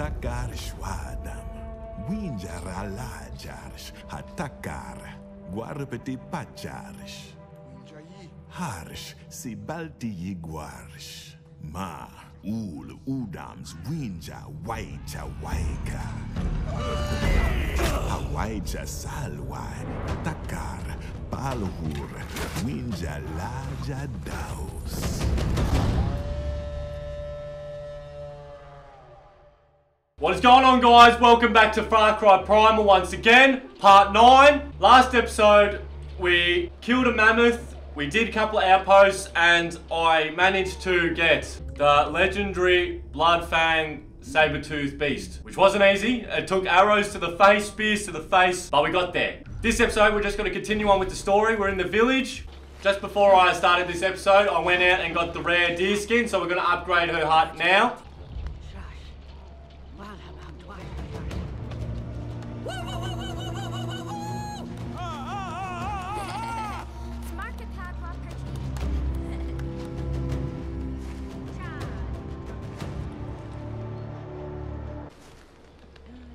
Takar Shwadam. Winjar Alajars. Hatakar. Guarpeti Pachars. Harsh si balti yiguarsh. Ma ul udams winja waita waika. Hawaija salwai takar palhur winja laja daus. What is going on guys? Welcome back to Far Cry Primal once again, part 9. Last episode we killed a mammoth, we did a couple of outposts and I managed to get the legendary Bloodfang Saber-Tooth Beast, which wasn't easy. It took arrows to the face, spears to the face, but we got there. This episode we're just going to continue on with the story. We're in the village. Just before I started this episode, I went out and got the rare deer skin, so we're going to upgrade her hut now.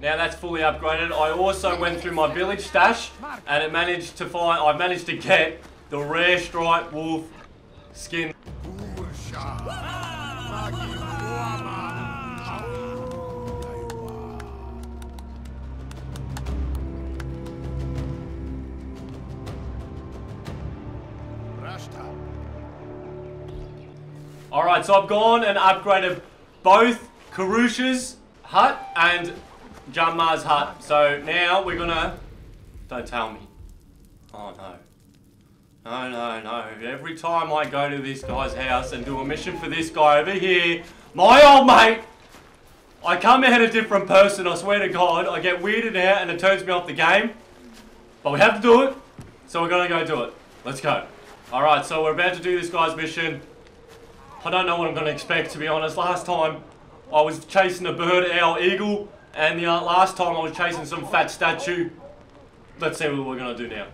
Now that's fully upgraded. I also went through my village stash and it managed to find, I managed to get the rare striped wolf skin. Alright, so I've gone and upgraded both Karoosh's hut and Jammar's hut. So now we're gonna... Don't tell me. Oh no. No, no, no. Every time I go to this guy's house and do a mission for this guy over here, my old mate, I come out a different person, I swear to God. I get weirded out and it turns me off the game. But we have to do it, so we're gonna go do it. Let's go. Alright, so we're about to do this guy's mission. I don't know what I'm gonna expect, to be honest. Last time, I was chasing a bird, owl, eagle, and the uh, last time I was chasing some fat statue. Let's see what we're gonna do now.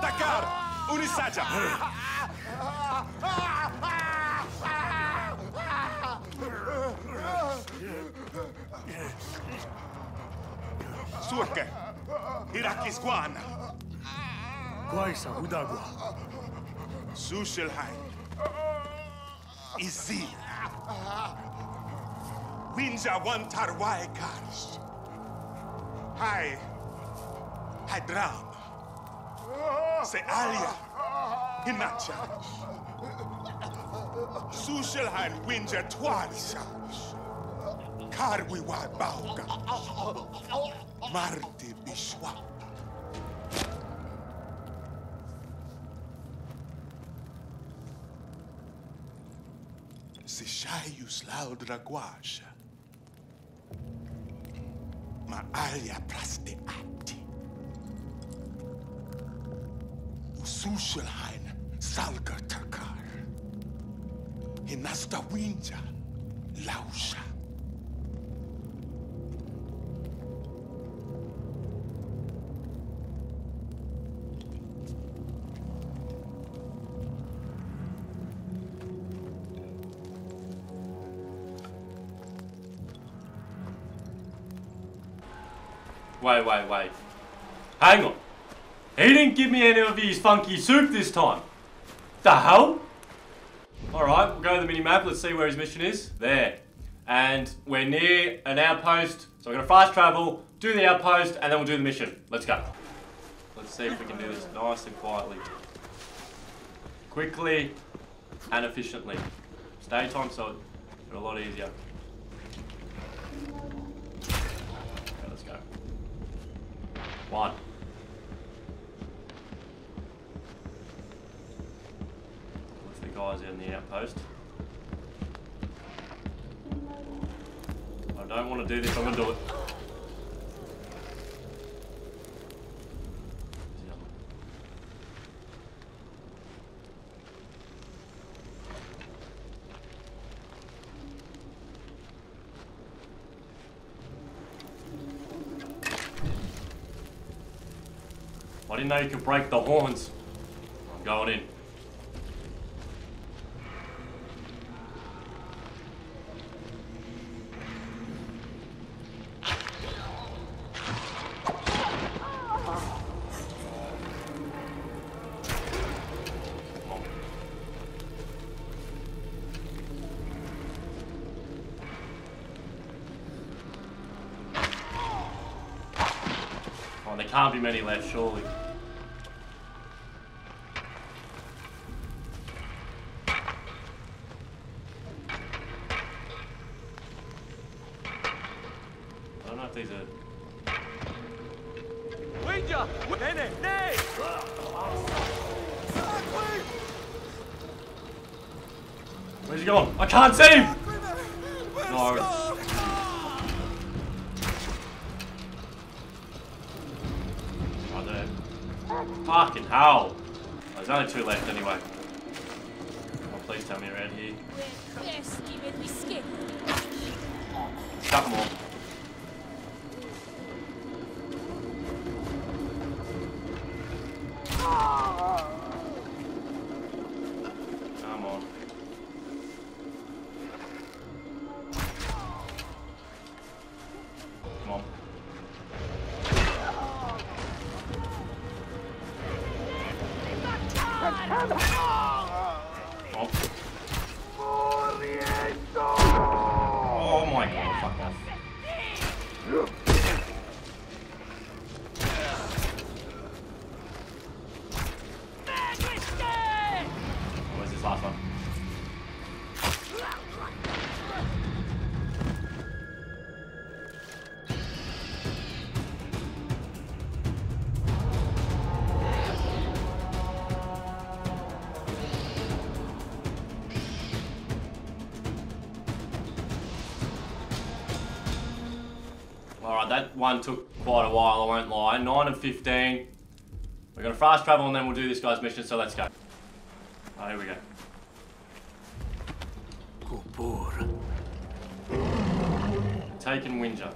Dakar! Unisaja! Surke! Irakis Guana! Guaisa, Udagua. Sushelheim! Izi! Winja Wantarwai Kars! Hai! Hydram! Se Alia! Hinacha! Sushelheim Winja Twarsas! Karwiwa Bauga! Marte Bishwa! desejai-os lá o draguaja. Ma alia prasteate. Ususchelheim salga takar. Hinasta winja lausha. Wait, wait, wait. Hang on. He didn't give me any of his funky soup this time. The hell? Alright, we'll go to the mini-map. Let's see where his mission is. There. And we're near an outpost. So we're going to fast travel, do the outpost, and then we'll do the mission. Let's go. Let's see if we can do this nice and quietly. Quickly and efficiently. It's daytime, so it's a lot easier. One. With the guys in the outpost. I don't want to do this, I'm going to do it. didn't know you could break the horns. I'm going in. Oh, can't be many left, surely. Where's he gone? I can't see him! No. Right there. Fucking hell. There's only two left anyway. Oh, please tell me around here. Couple more. Come Alright, that one took quite a while, I won't lie. 9 and 15. We're going to fast travel and then we'll do this guy's mission, so let's go. Oh, here we go. Kupur. Taken Windsor.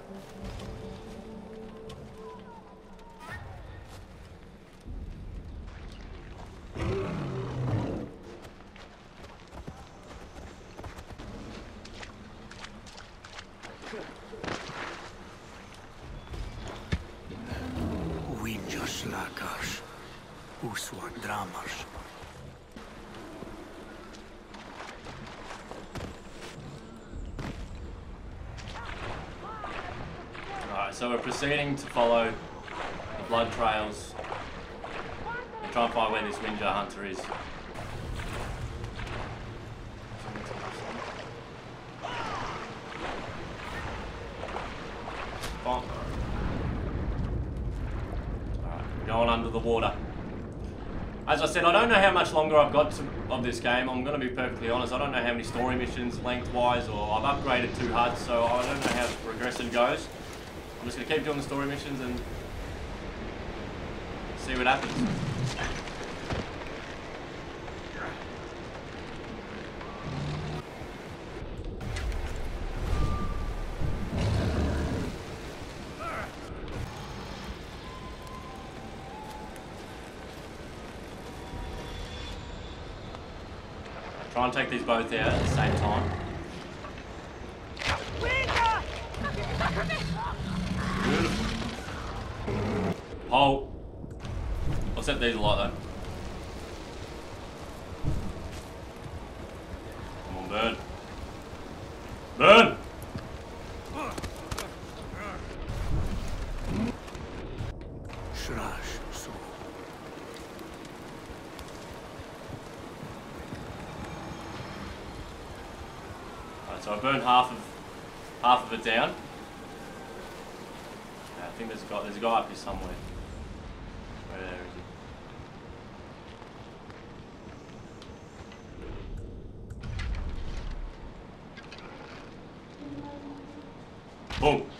So we're proceeding to follow the blood trails and try and find where this Windsor hunter is. Bonk. Alright, going under the water. As I said, I don't know how much longer I've got to, of this game. I'm going to be perfectly honest. I don't know how many story missions lengthwise, or I've upgraded two HUDs, so I don't know how the progression goes. I'm just going to keep doing the story missions and see what happens. Try and take these both out at the same time. Oh. I'll set these alight though. Come on, burn. Burn! So I burned half of half of it down. Yeah, I think there's a guy there's a guy up here somewhere. Boom.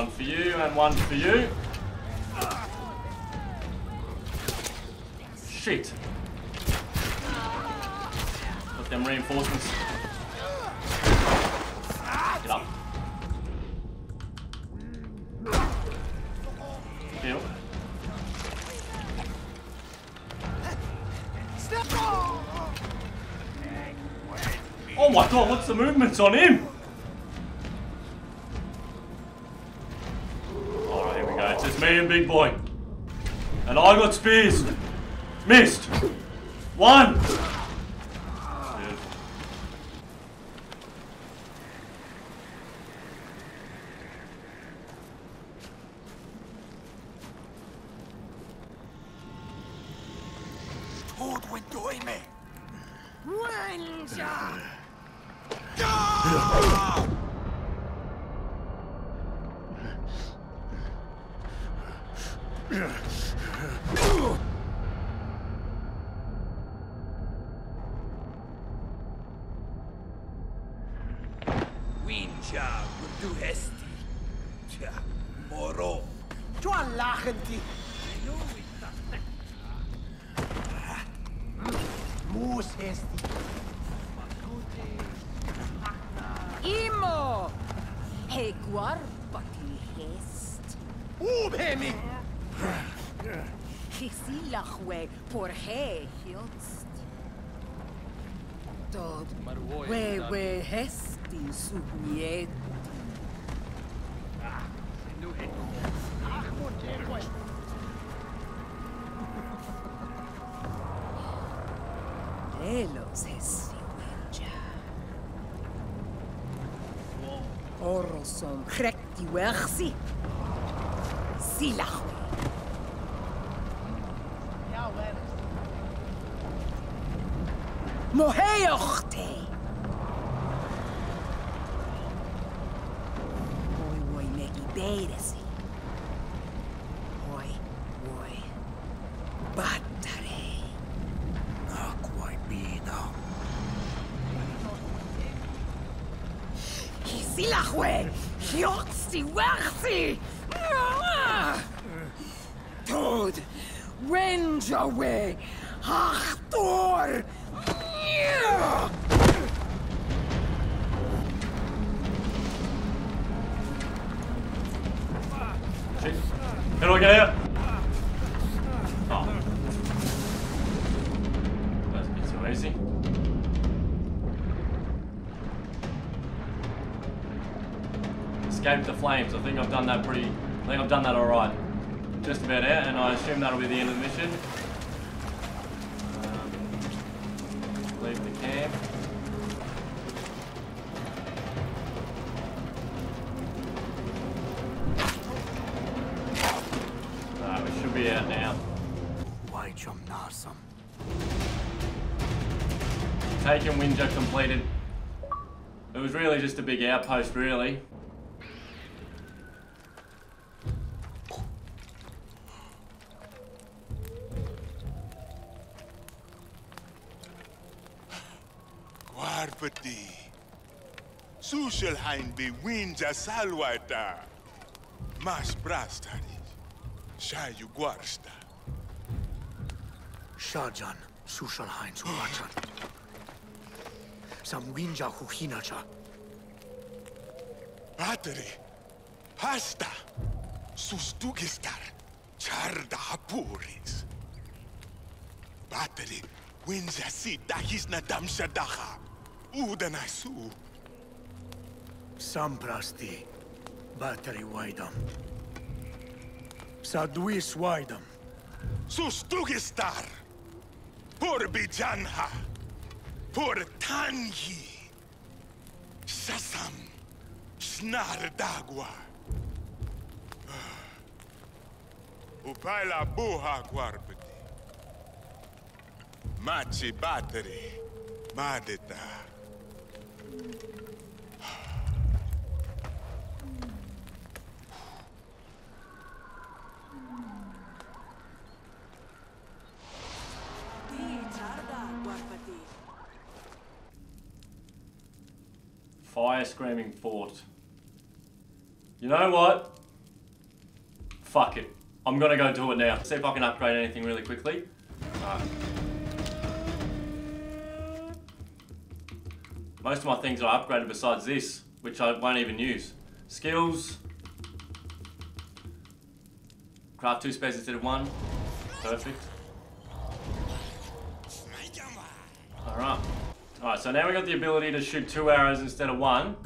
One for you and one for you. Shit. Got them reinforcements. Get up. Heal. Oh my god, what's the movements on him? Me and Big Boy. And I got spears. Missed. One. Dude. Tod went doime. Ranger! Winja, du hesti. Tja, moro. Twa lachen die. Moes is die. Imo! He guarbati hest. Oebhemming! Gisilachwe por he hilst. Dod. We we Subjekti, subjekti. Ah, wenn du Ach, いいですよ。Do I get out? Oh. That's too easy. Escape the flames. I think I've done that pretty. I think I've done that alright. Just about out, and I assume that'll be the end of the mission. It just a big outpost, really. Guarpati. Suselheim be winja salwata. Mas brastaris. Shayu guarsta. Shajan, Sushalhain Suwachan. Sam winja huhinacha. Batari. Pasta. Sustugistar. Charda hapuris. Batari. Winja si dahis na damshadaha. Udanasu. Samprasti. Batari waidam. Sadwis waidam. Sustugistar. Por bijanha. Por tangi. Shasam. Snar dagwa. Upaila buha guarpati. Machi batari. Madita. Fire Screaming Fort. You know what? Fuck it. I'm gonna go do it now. See if I can upgrade anything really quickly. Most of my things are upgraded besides this, which I won't even use. Skills. Craft two spares instead of one. Perfect. Alright. Alright, so now we got the ability to shoot two arrows instead of one.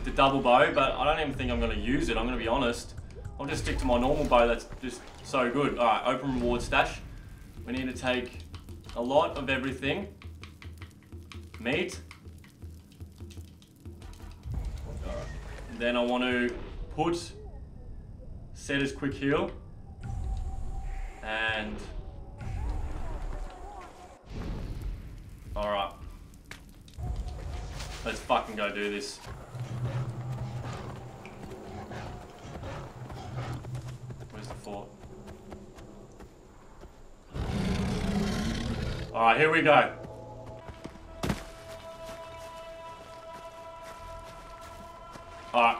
With the double bow, but I don't even think I'm going to use it, I'm going to be honest. I'll just stick to my normal bow that's just so good. Alright, open reward stash. We need to take a lot of everything. Meat. And then I want to put set as quick heal. And Alright. Let's fucking go do this. Alright, here we go. Alright.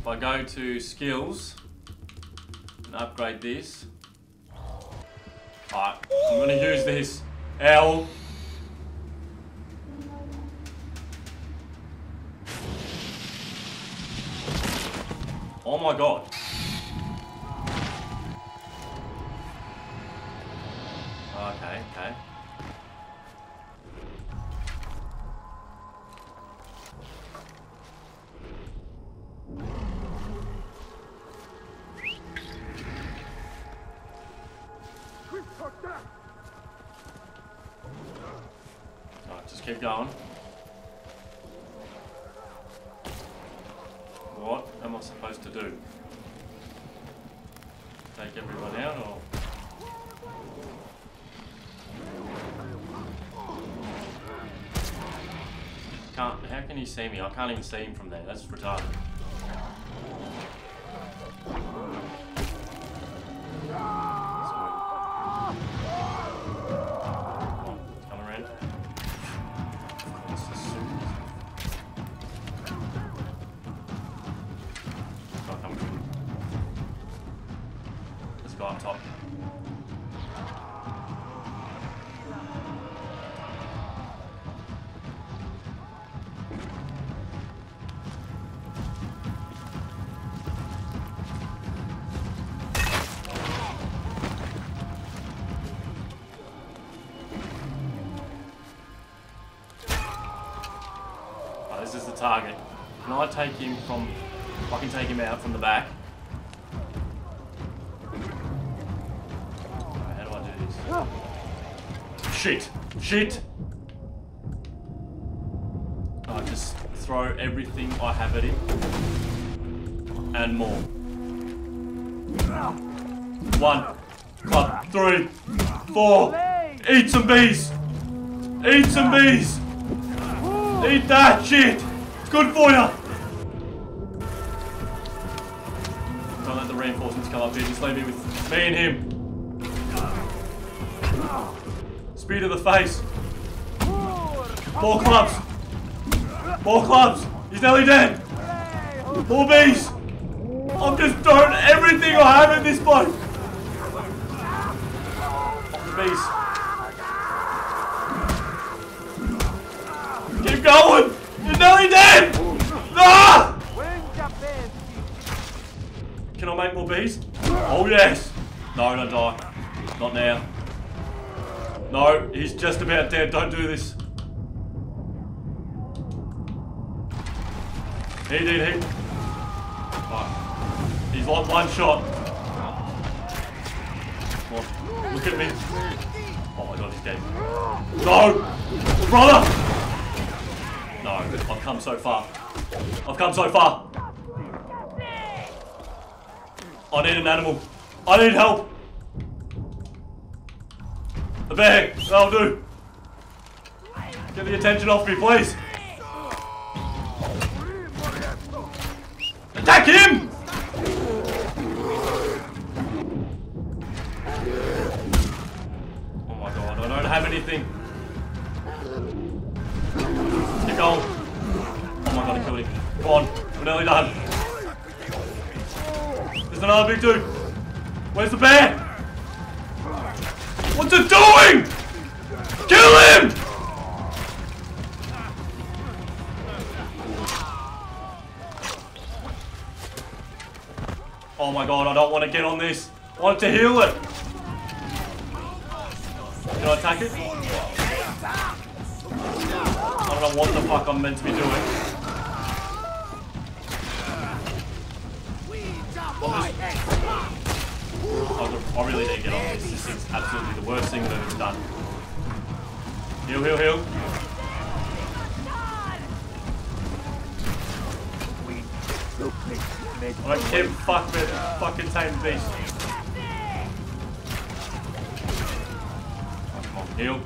If I go to skills and upgrade this. Alright, I'm gonna use this. L. Okay, okay. Just keep going. What am I supposed to do? Take everyone out or? He see me? I can't even see him from there. That's retarded. Let's go up top. Target. Can I take him from... I can take him out from the back. Alright, how do I do this? Oh. Shit! Shit! I just throw everything I have at him. And more. One, club, three, four. Eat some bees! Eat some bees! Eat that shit! Good for you! Don't let the reinforcements come up here, just leave me with me and him. Speed of the face. More clubs! More clubs! He's nearly dead! More bees! I'm just throwing everything I have at this! The bees. Keep going! You're nearly! Can I make more bees? Oh yes! No, don't die. Not now. No, he's just about dead. Don't do this. He did, he. He's like one shot. On. Look at me. Oh my god, he's dead. No! Brother! No, I've come so far. I've come so far. I need an animal. I need help. A bag. That'll do. Get the attention off me, please. Attack him! Oh my god, I don't have anything. Nearly done. There's another big dude. Where's the bear? What's it doing? Kill him! Oh my god, I don't want to get on this. I want to heal it. Can I attack it? I don't know what the fuck I'm meant to be doing. This. Is absolutely the worst thing I've ever done. Heal, heal, heal. I don't fuck with fucking tame beast. Come on, heal.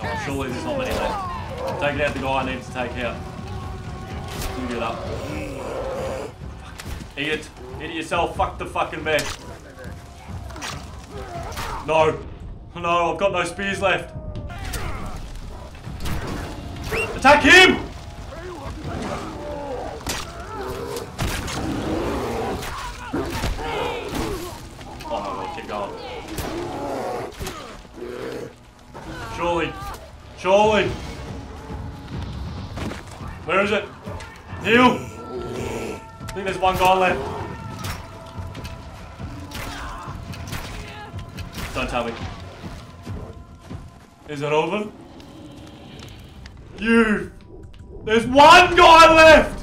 Oh, surely there's not many left. Taking out the guy I need to take out. You get up. Eat it yourself. Fuck the fucking bear. No. No, I've got no spears left. Attack him! Oh my god, keep going. Surely. Surely. Where is it? Heal! I think there's one guy left. Is it over? You! There's one guy left!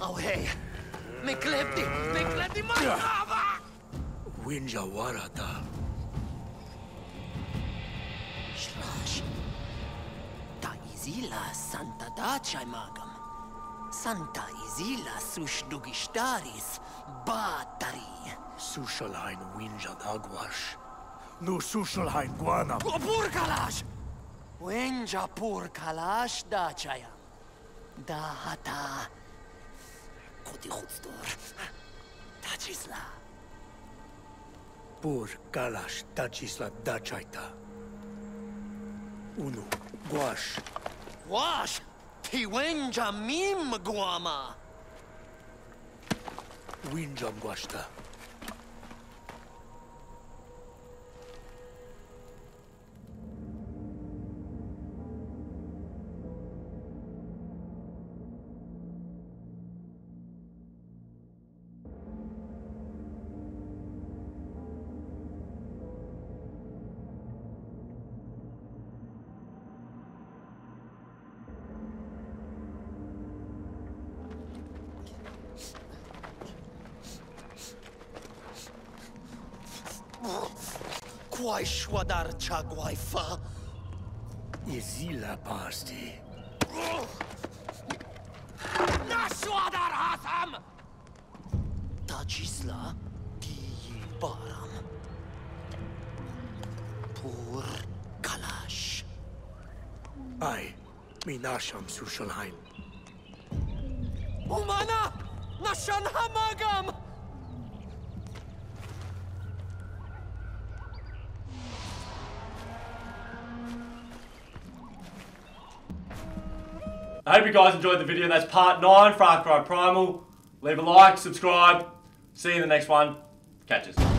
Oh, hey. Miklevdi! Miklevdi Marava! Winja warata. Slash. Ta izila Santa Dachai magam. Santa izila sush dugistaris batari. Sushalhain winja dagwash. Nu sushalhain guanam. だたコティホツドルタチスラ Pur, Calaș, Tacisla, Daciaita. 1. Guaș. Guaș? Tiwenja mim guama. Winjam guașta. Quai shwadar chagwaifa. Izila pasti. Nashwadar hasam! Tachisla ti baram. Pur kalash. Ai, minasham sushalhain. Umana! Nashan hamagam! Hope you guys enjoyed the video. That's part 9 Far Cry Primal. Leave a like, subscribe. See you in the next one. Catch us.